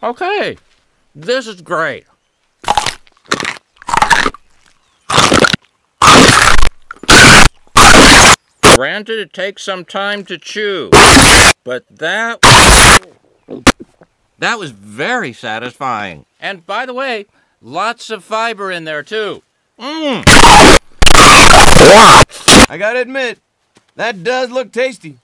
Okay, this is great. Granted, it takes some time to chew, but that that was very satisfying. And by the way, lots of fiber in there too. Mmm. I gotta admit, that does look tasty.